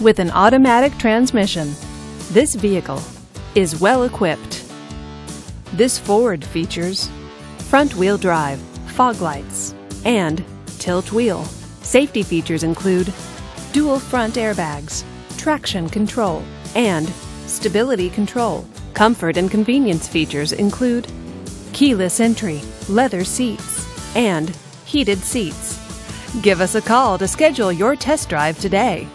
with an automatic transmission. This vehicle is well equipped. This Ford features front wheel drive, fog lights, and tilt wheel. Safety features include dual front airbags, traction control, and stability control. Comfort and convenience features include keyless entry, leather seats, and heated seats. Give us a call to schedule your test drive today.